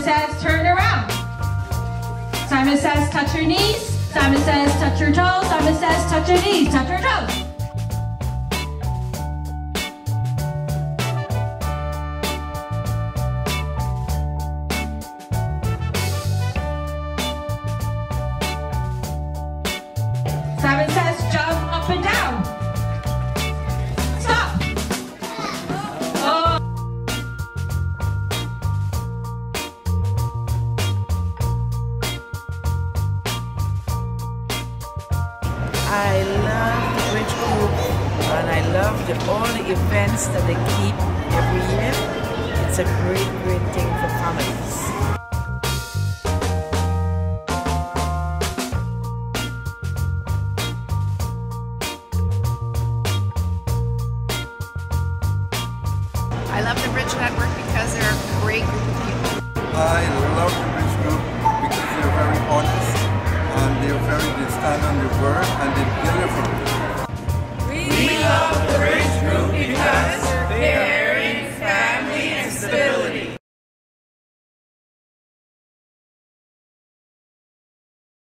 Simon says, turn around. Simon says, touch your knees. Simon says, touch your toes. Simon says, touch your knees, touch your toes. I love the Bridg Group and I love the, all the events that they keep every year. It's a great, great thing for families. I love the Bridge Network because they're a great group of people. I love stand on the word and they deliver.